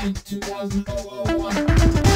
since 2001.